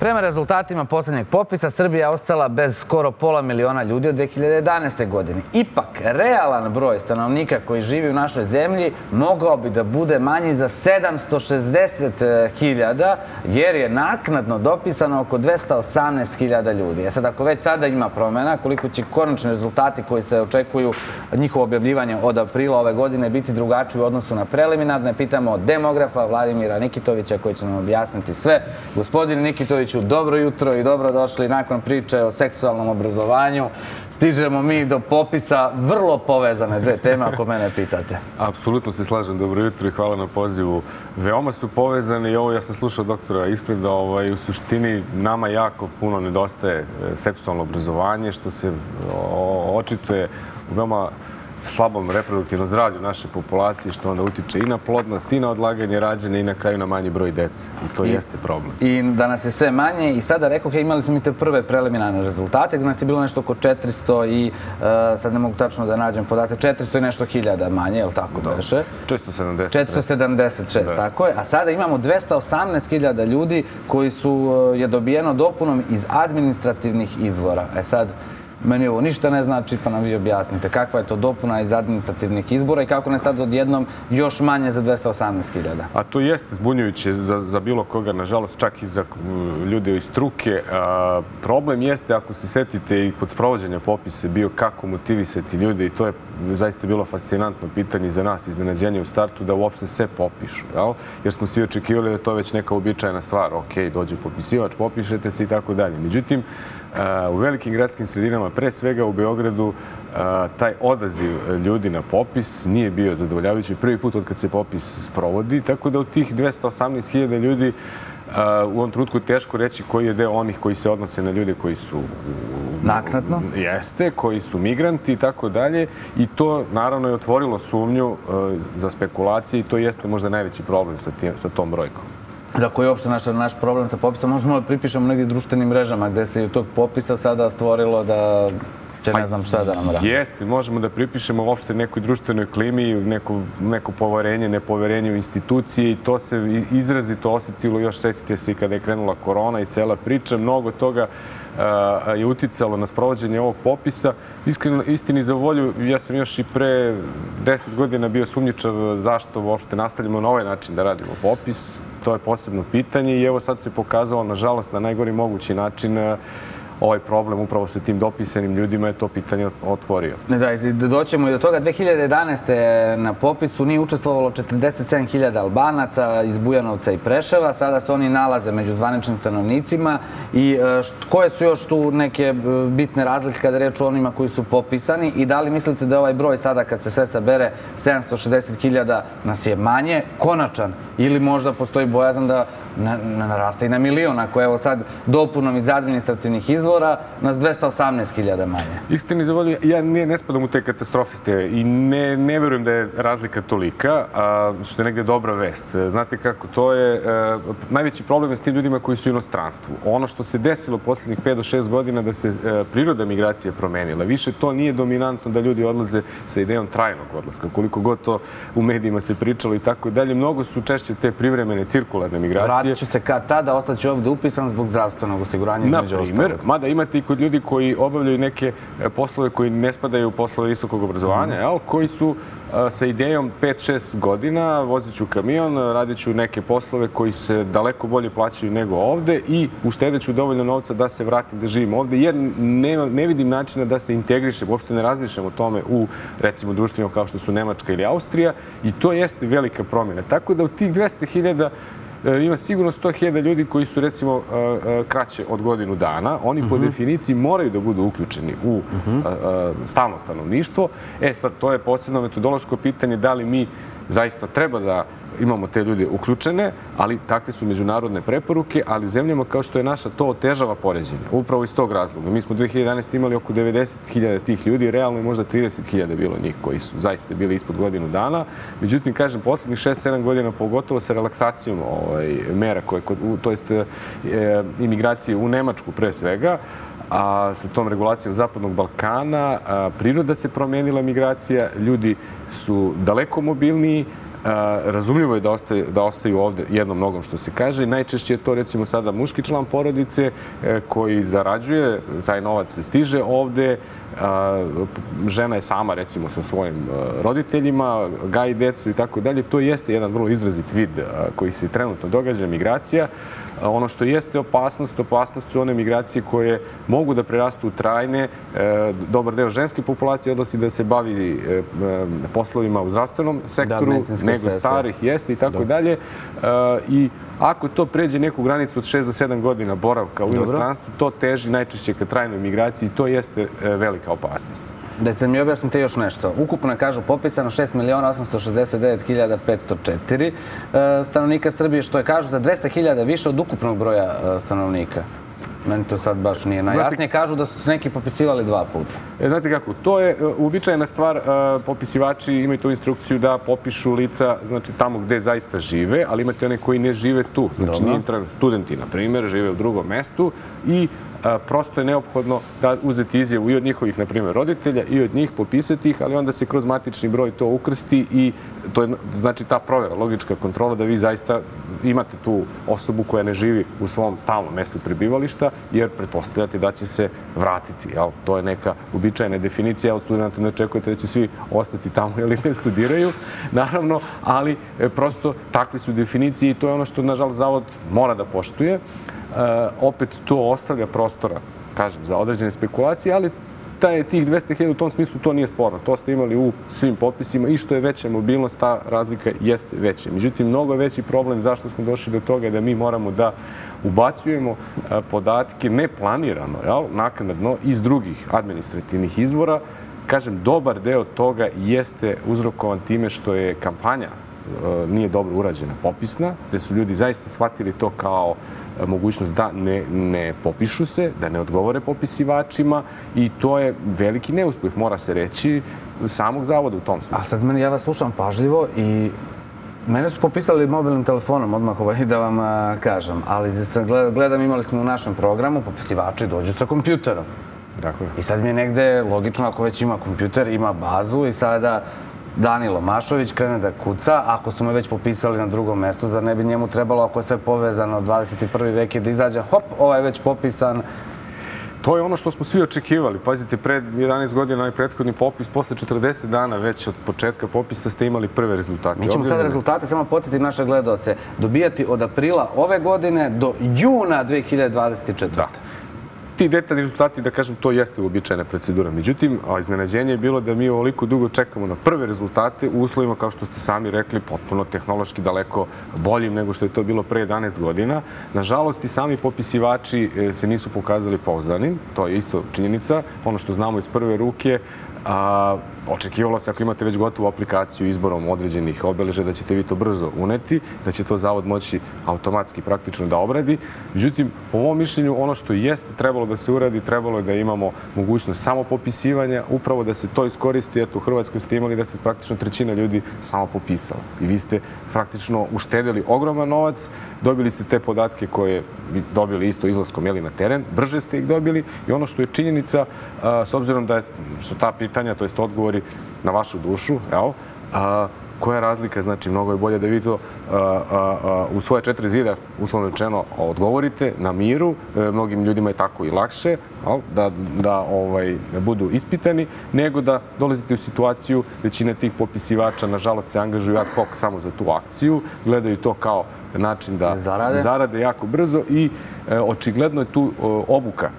Prema rezultatima poslednjeg popisa, Srbija je ostala bez skoro pola miliona ljudi od 2011. godine. Ipak, realan broj stanovnika koji živi u našoj zemlji mogao bi da bude manji za 760.000, jer je naknadno dopisano oko 218.000 ljudi. E sad, ako već sada ima promena, koliko će konačni rezultati koji se očekuju njihovo objavljivanje od aprila ove godine biti drugačiji u odnosu na preliminarne, pitamo demografa Vladimira Nikitovića koji će nam objasniti sve. Gospodin Nikitović, Đuriću, dobro jutro i dobro došli nakon priče o seksualnom obrazovanju. Stižemo mi do popisa vrlo povezane dve teme, ako mene pitate. Apsolutno se slažem. Dobro jutro i hvala na pozivu. Veoma su povezane i ovo ja sam slušao doktora ispred da ovaj, u suštini nama jako puno nedostaje e, seksualno obrazovanje, što se očituje u veoma slabom reproduktivnom zdravlju naše populacije, što onda utiče i na plodnost, i na odlaganje rađanja, i na kraju na manji broj dece. I to I, jeste problem. I da nas je sve manje. I sada rekao, hej, imali smo i te prve preliminarne rezultate, gde nas je bilo nešto oko 400 i, uh, sad ne mogu tačno da nađem podatak, 400 i nešto hiljada manje, je li tako da. beše? 470. 476, da. tako je. A sada imamo 218 hiljada ljudi koji su, uh, je dobijeno dopunom iz administrativnih izvora. E sad, Meni ovo ništa ne znači, pa nam vi objasnite kakva je to dopuna iz administrativnih izbora i kako ne sad odjednom još manje za 218.000. A to jeste zbunjujuće za, za bilo koga, nažalost, čak i za ljude iz struke. Problem jeste, ako se setite i kod sprovođenja popise, bio kako motivisati ljude i to je zaista bilo fascinantno pitanje za nas, iznenađenje u startu, da uopšte sve popišu. Jel? Jer smo svi očekivali da je to već neka običajna stvar. Ok, dođe popisivač, popišete se i tako dalje. Međutim, u velikim gradskim sredinama, pre svega u Beogradu, taj odaziv ljudi na popis nije bio zadovoljavajući prvi put od kad se popis sprovodi, tako da u tih 218.000 ljudi u ovom trutku teško reći koji je deo onih koji se odnose na ljude koji su... Naknadno? Jeste, koji su migranti i tako dalje. I to naravno je otvorilo sumnju za spekulacije i to jeste možda najveći problem sa, sa tom brojkom da koji je uopšte naš, naš problem sa popisom, možemo da pripišemo negdje društvenim mrežama gde se i tog popisa sada stvorilo da ne pa znam šta da nam radi. Jeste, možemo da pripišemo uopšte nekoj društvenoj klimi, neko, neko poverenje, nepoverenje u institucije i to se izrazito osetilo još, sećate se i kada je krenula korona i cela priča, mnogo toga je uticalo na sprovođenje ovog popisa. Iskreno, istini za volju, ja sam još i pre deset godina bio sumnjičav zašto uopšte nastavljamo na ovaj način da radimo popis. To je posebno pitanje i evo sad se pokazalo, nažalost, na najgori mogući način ovaj problem upravo sa tim dopisanim ljudima je to pitanje otvorio. Da doćemo i do toga. 2011. na popisu nije učestvovalo 47.000 Albanaca iz Bujanovca i Preševa. Sada se oni nalaze među zvaničnim stanovnicima. I e, koje su još tu neke e, bitne razlike kada reč o onima koji su popisani? I da li mislite da ovaj broj sada kad se sve sabere 760.000 nas je manje, konačan? Ili možda postoji bojazan da naraste i na milion, ako evo sad dopunom iz administrativnih izvora, nas 218.000 manje. Istini za volju, ja ne, ne spadam u te katastrofiste i ne, ne verujem da je razlika tolika, što je negde dobra vest. Znate kako, to je a, najveći problem je s tim ljudima koji su u inostranstvu. Ono što se desilo poslednjih 5 do 6 godina da se a, priroda migracije promenila. Više to nije dominantno da ljudi odlaze sa idejom trajnog odlaska. Koliko god to u medijima se pričalo i tako dalje, mnogo su češće te privremene cirkularne migracije Vratit ću se kad tada, ostaću ovde upisan zbog zdravstvenog osiguranja između ostalog. Na primjer, mada imate i kod ljudi koji obavljaju neke e, poslove koji ne spadaju u poslove visokog obrazovanja, mm. jel, koji su e, sa idejom 5-6 godina, vozit ću kamion, radit ću neke poslove koji se daleko bolje plaćaju nego ovde i uštedit ću dovoljno novca da se vratim da živim ovde, jer ne, ne vidim načina da se integrišem, uopšte ne razmišljam o tome u, recimo, društvima kao što su Nemačka ili Austrija i to jeste velika promjena. Tako da u tih 200.000 E, ima sigurno 100.000 ljudi koji su recimo e, e, kraće od godinu dana. Oni po mhm. definiciji moraju da budu uključeni u mhm. stalno stanovništvo. E sad, to je posebno metodološko pitanje da li mi zaista treba da imamo te ljude uključene, ali takve su međunarodne preporuke, ali u zemljama kao što je naša to otežava poređenje. Upravo iz tog razloga. Mi smo 2011. imali oko 90.000 tih ljudi, realno je možda 30.000 bilo njih koji su zaista bili ispod godinu dana. Međutim, kažem, poslednjih 6-7 godina, pogotovo sa relaksacijom ovaj, mera, koje, to jest e, imigracije u Nemačku pre svega, a sa tom regulacijom Zapadnog Balkana priroda se promenila migracija, ljudi su daleko mobilniji, razumljivo je da, ostaje, da ostaju ovde jednom nogom, što se kaže. Najčešće je to, recimo, sada muški član porodice e, koji zarađuje, taj novac se stiže ovde, žena je sama, recimo, sa svojim roditeljima, gaji decu i tako dalje. To jeste jedan vrlo izrazit vid koji se trenutno događa, migracija. Ono što jeste opasnost, opasnost su one migracije koje mogu da prerastu u trajne. E, dobar deo ženske populacije odlasi da se bavi e, e, poslovima u zdravstvenom sektoru, nego starih jeste i tako da. dalje. I ako to pređe neku granicu od 6 do 7 godina boravka u inostranstvu, to teži najčešće ka trajnoj migraciji i to jeste velika opasnost. Da mi objasnite još nešto. Ukupno je, kažu, popisano 6.869.504 stanovnika Srbije, što je, kažu, za 200.000 više od ukupnog broja e, stanovnika. Meni to sad baš nije najjasnije. Kažu da su neki popisivali dva puta. E, znate kako, to je uh, uobičajena stvar. Uh, popisivači imaju tu instrukciju da popišu lica znači, tamo gde zaista žive, ali imate one koji ne žive tu. Znači, nije studenti, na primjer, žive u drugom mestu i prosto je neophodno da uzeti izjavu i od njihovih, na primjer, roditelja i od njih popisati ih, ali onda se kroz matični broj to ukrsti i to je znači ta provjera, logička kontrola da vi zaista imate tu osobu koja ne živi u svom stalnom mestu prebivališta, jer pretpostavljate da će se vratiti. Jel? To je neka uobičajena definicija. Od studenta ne očekujete da će svi ostati tamo ili ne studiraju, naravno, ali e, prosto takve su definicije i to je ono što, nažalost, Zavod mora da poštuje. Eh, opet to ostavlja prostora, kažem, za određene spekulacije, ali taj, tih 200.000 u tom smislu to nije sporno. To ste imali u svim popisima i što je veća mobilnost, ta razlika jeste veća. Međutim, mnogo je veći problem zašto smo došli do toga da mi moramo da ubacujemo eh, podatke neplanirano, jel, naknadno, iz drugih administrativnih izvora. Kažem, dobar deo toga jeste uzrokovan time što je kampanja nije dobro urađena popisna, gde su ljudi zaista shvatili to kao mogućnost da ne, ne popišu se, da ne odgovore popisivačima i to je veliki neuspeh, mora se reći, samog zavoda u tom smislu. A sad meni, ja vas slušam pažljivo i Mene su popisali mobilnim telefonom, odmah ovaj, da vam a, kažem, ali sad gledam, imali smo u našem programu, popisivači dođu sa kompjuterom. Dakle. I sad mi je negde logično, ako već ima kompjuter, ima bazu i sada Danilo Mašović krene da kuca, ako su me već popisali na drugom mestu, zar ne bi njemu trebalo, ako je sve povezano 21. vek je da izađe, hop, ovaj je već popisan, To je ono što smo svi očekivali. Pazite, pred 11 godina, onaj prethodni popis, posle 40 dana već od početka popisa ste imali prve rezultate. Mi ćemo sad rezultate, samo podsjetiti naše gledoce, dobijati od aprila ove godine do juna 2024. Da ti detaljni rezultati, da kažem, to jeste uobičajena procedura. Međutim, iznenađenje je bilo da mi ovoliko dugo čekamo na prve rezultate u uslovima, kao što ste sami rekli, potpuno tehnološki daleko boljim nego što je to bilo pre 11 godina. Nažalost, i sami popisivači e, se nisu pokazali pouzdanim. To je isto činjenica. Ono što znamo iz prve ruke, a, očekivalo se ako imate već gotovu aplikaciju izborom određenih obeleža da ćete vi to brzo uneti, da će to zavod moći automatski praktično da obradi. Međutim, po mom mišljenju, ono što jeste trebalo da se uradi, trebalo je da imamo mogućnost samopopisivanja, upravo da se to iskoristi. Eto, u Hrvatskoj ste imali da se praktično trećina ljudi samo popisala. I vi ste praktično uštedili ogroman novac, dobili ste te podatke koje bi dobili isto izlaskom jeli, na teren, brže ste ih dobili i ono što je činjenica, s obzirom da su ta pitanja, to jest odgovori na vašu dušu, evo, koja je razlika? Znači, mnogo je bolje da vi to u svoje četiri zida, uslovno rečeno, odgovorite na miru. E, mnogim ljudima je tako i lakše da, da ovaj, budu ispitani, nego da dolazite u situaciju većina tih popisivača, nažalost, se angažuju ad hoc samo za tu akciju, gledaju to kao način da zarade, zarade jako brzo i e, očigledno je tu obuka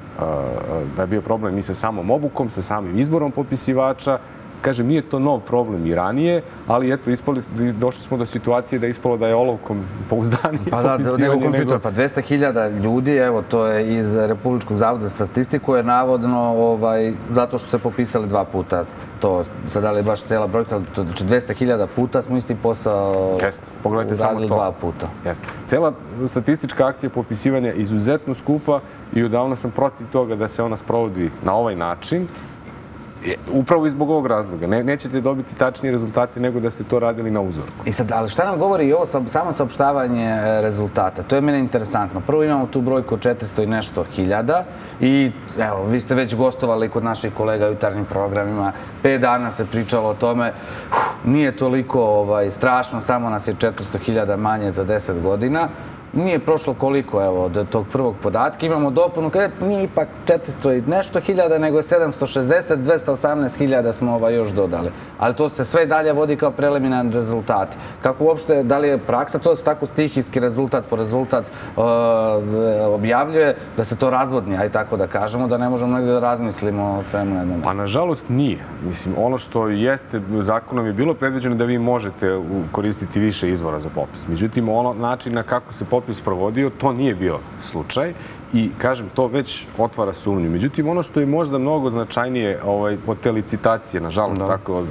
da je bio problem i sa samom obukom, sa samim izborom popisivača, Kažem, nije to nov problem i ranije, ali eto, ispali, došli smo do situacije da je ispalo da je olovkom pouzdanije pa da, nego kompjuter. Pa 200.000 ljudi, evo, to je iz Republičkog zavoda za statistiku, je navodno ovaj, zato što se popisali dva puta to, sad da li je baš cela brojka, znači 200.000 puta smo isti posao Jeste, pogledajte samo to. dva puta. Jeste. Cela statistička akcija popisivanja je izuzetno skupa i odavno sam protiv toga da se ona sprovodi na ovaj način, Upravo i zbog ovog razloga. Ne, nećete dobiti tačnije rezultate nego da ste to radili na uzorku. I sad, ali šta nam govori i ovo samo saopštavanje e, rezultata? To je mene interesantno. Prvo imamo tu brojku 400 i nešto hiljada i evo, vi ste već gostovali kod naših kolega u jutarnjim programima. Pet dana se pričalo o tome. Nije toliko ovaj, strašno, samo nas je 400.000 manje za 10 godina nije prošlo koliko, evo, od tog prvog podatka. Imamo dopunu, kada nije ipak 400 i nešto hiljada, nego je 760, 218 hiljada smo ovaj još dodali. Ali to se sve dalje vodi kao preliminarni rezultat. Kako uopšte, da li je praksa, to se tako stihijski rezultat po rezultat uh, objavljuje, da se to razvodni, aj tako da kažemo, da ne možemo negde da razmislimo o svemu jednom. Pa nažalost nije. Mislim, ono što jeste, zakonom je bilo predviđeno da vi možete koristiti više izvora za popis. Međutim, ono način na kako se popis popis provodio, to nije bio slučaj i, kažem, to već otvara sumnju. Međutim, ono što je možda mnogo značajnije ovaj, od te licitacije, nažalost, da. tako,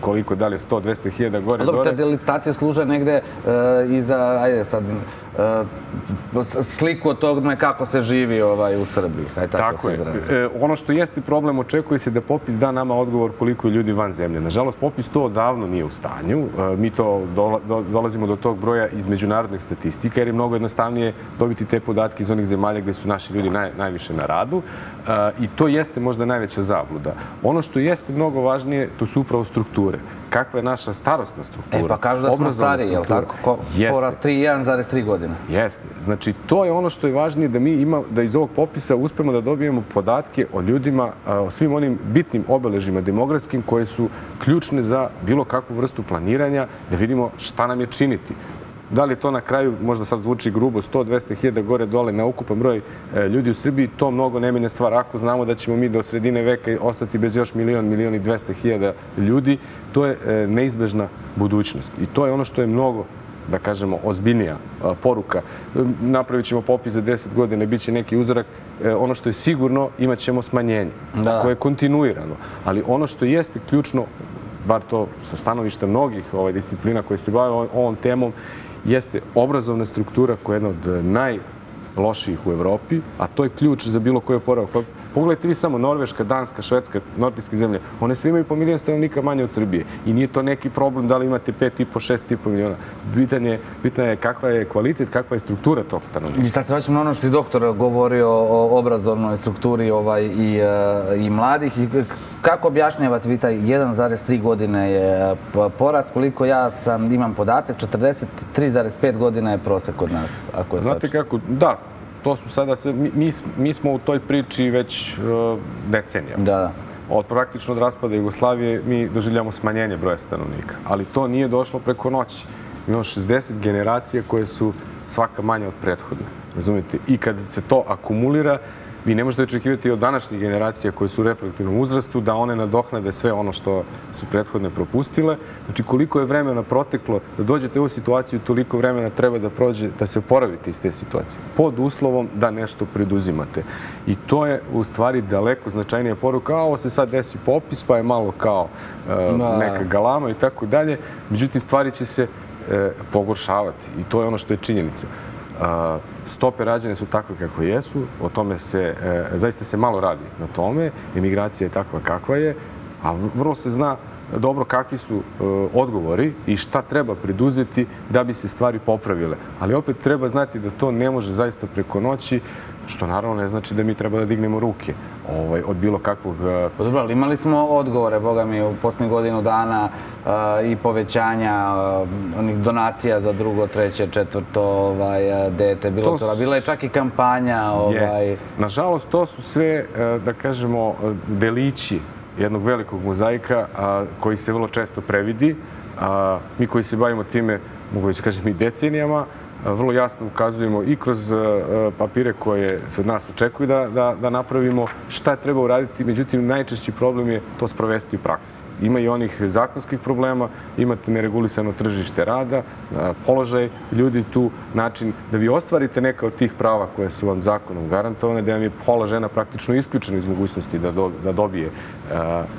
koliko dalje, 100, 200 hiljada gore, dobro, te licitacije služe negde uh, i za, ajde sad, sliku od tome kako se živi ovaj, u Srbiji. Aj, tako, tako je. E, ono što jeste problem, očekuje se da popis da nama odgovor koliko je ljudi van zemlje. Nažalost, popis to odavno nije u stanju. E, mi to dola, do, dolazimo do tog broja iz međunarodnih statistika, jer je mnogo jednostavnije dobiti te podatke iz onih zemalja gde su naši ljudi naj, najviše na radu i to jeste možda najveća zabluda. Ono što jeste mnogo važnije, to su upravo strukture. Kakva je naša starostna struktura? E, pa kažu da smo stari, je li tako? Ko, Porast 1,3 godina. Jeste. Znači, to je ono što je važnije da mi ima, da iz ovog popisa uspemo da dobijemo podatke o ljudima, o svim onim bitnim obeležima demografskim koje su ključne za bilo kakvu vrstu planiranja, da vidimo šta nam je činiti. Da li to na kraju, možda sad zvuči grubo, 100-200 hiljada gore dole na ukupan broj e, ljudi u Srbiji, to mnogo ne menja stvar. Ako znamo da ćemo mi do sredine veka ostati bez još milion, milion i 200 hiljada ljudi, to je e, neizbežna budućnost. I to je ono što je mnogo da kažemo, ozbiljnija poruka. Napravit ćemo popis za 10 godina, bit će neki uzorak. E, ono što je sigurno, imat ćemo smanjenje, da. koje je kontinuirano. Ali ono što jeste ključno, bar to sa stanovišta mnogih ovaj, disciplina koje se bave ovom temom, jeste obrazovna struktura koja je jedna od najlošijih u Evropi, a to je ključ za bilo koje oporavak. Pogledajte vi samo Norveška, Danska, Švedska, nordijske zemlje. One sve imaju po milijon stanovnika manje od Srbije. I nije to neki problem da li imate 5,5, 6,5 miliona. Bitan je, bitan je kakva je kvalitet, kakva je struktura tog stanovnika. I sad se vraćamo na ono što je doktor govorio o obrazovnoj strukturi ovaj, i, e, i mladih. I Kako objašnjavate vi taj 1,3 godine je porast? Koliko ja sam, imam podatak, 43,5 godina je prosek kod nas, ako je Znate kako, da, to su sada sve, mi, mi smo u toj priči već uh, decenijama. Da, da. Od praktično od raspada Jugoslavije mi doživljamo smanjenje broja stanovnika. Ali to nije došlo preko noći. Imamo 60 generacija koje su svaka manja od prethodne. Razumite? I kad se to akumulira, vi ne možete očekivati od današnjih generacija koje su u reproduktivnom uzrastu da one nadohnade sve ono što su prethodne propustile. Znači, koliko je vremena proteklo da dođete u ovu situaciju, toliko vremena treba da prođe da se oporavite iz te situacije. Pod uslovom da nešto preduzimate. I to je u stvari daleko značajnija poruka. A ovo se sad desi popis, pa je malo kao uh, neka galama i tako dalje. Međutim, stvari će se uh, pogoršavati. I to je ono što je činjenica. Stope rađene su takve kako jesu, o tome se, e, zaista se malo radi na tome, emigracija je takva kakva je, a vrlo se zna dobro kakvi su e, odgovori i šta treba preduzeti da bi se stvari popravile. Ali opet treba znati da to ne može zaista preko noći, što naravno ne znači da mi treba da dignemo ruke ovaj, od bilo kakvog... E, pa dobro, ali imali smo odgovore, boga mi, u posljednjih godinu dana uh, i povećanja uh, onih donacija za drugo, treće, četvrto ovaj, dete. Bilo to, bila je čak i kampanja. Ovaj... Jest. Nažalost, to su sve, da kažemo, delići jednog velikog mozaika a, koji se vrlo često previdi. A, mi koji se bavimo time, mogu već kažem i decenijama, vrlo jasno ukazujemo i kroz papire koje se od nas očekuju da, da, da napravimo šta treba uraditi. Međutim, najčešći problem je to sprovesti u praksi. Ima i onih zakonskih problema, imate neregulisano tržište rada, položaj ljudi tu, način da vi ostvarite neka od tih prava koje su vam zakonom garantovane, da vam je pola žena praktično isključena iz mogućnosti da, do, da dobije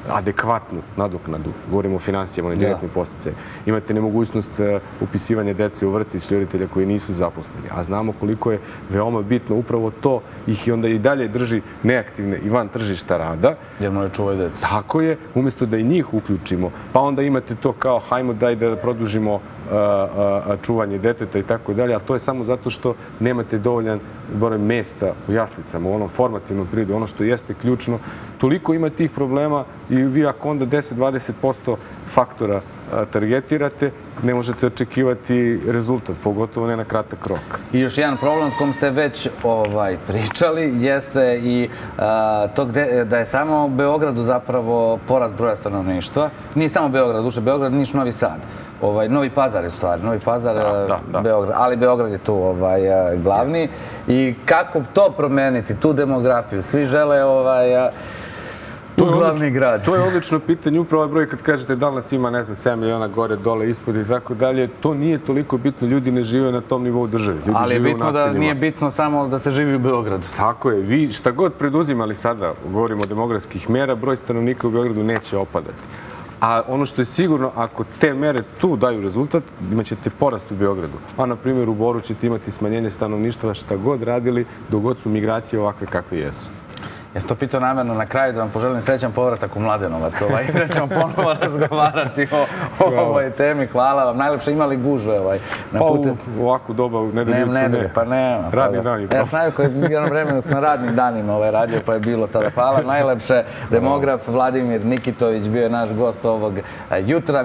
adekvatnu nadoknadu. Govorimo o financijama, ne da. postice. Imate nemogućnost upisivanja dece u vrtić roditelja koji nisu zaposleni. A znamo koliko je veoma bitno upravo to ih i onda i dalje drži neaktivne i van tržišta rada. Jer moraju čuvaju djecu. Tako je, umjesto da i njih uključimo. Pa onda imate to kao hajmo daj da produžimo čuvanje deteta i tako dalje, ali to je samo zato što nemate dovoljan broj mesta u jaslicama, u onom formativnom prirodu, ono što jeste ključno. Toliko ima tih problema i vi ako onda 10-20% faktora targetirate, ne možete očekivati rezultat, pogotovo ne na kratak rok. I još jedan problem kom ste već ovaj, pričali jeste i a, to gde, da je samo Beogradu zapravo porast broja stanovništva. Nije samo Beograd, duše Beograd, Niš, Novi Sad. Ovaj, Novi Pazar je stvari, Novi Pazar, Da, da, da. Beograd, ali Beograd je tu ovaj, a, glavni. I kako to promeniti, tu demografiju? Svi žele ovaj, u glavni grad. To je odlično pitanje. Upravo ovaj broj kad kažete da li nas ima, ne znam, 7 miliona gore, dole, ispod i tako dalje, to nije toliko bitno. Ljudi ne žive na tom nivou države. Ljudi Ali je žive u bitno da naseljima. nije bitno samo da se živi u Beogradu. Tako je. Vi šta god preduzimali sada, govorimo o demografskih mjera, broj stanovnika u Beogradu neće opadati. A ono što je sigurno, ako te mere tu daju rezultat, imaćete porast u Beogradu. A na primjer u Boru ćete imati smanjenje stanovništva šta god radili, dok god su migracije ovakve kakve jesu. Jesam to pitao namjerno na kraju da vam poželim srećan povratak u Mladenovac ovaj, da ćemo ponovo razgovarati o, o ovoj temi. Hvala vam. Najlepše imali gužve ovaj, na Pa putu. u ovakvu doba u nedelju Ne, ne, pa nema. pa Radni da. dan je Ja sam koji je jedno vreme dok sam radnim danima ovaj radio, pa je bilo tada. Hvala najlepše. Demograf Vladimir Nikitović bio je naš gost ovog eh, jutra.